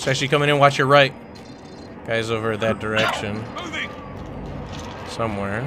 It's actually coming in. Watch your right. Guy's over that direction. Somewhere.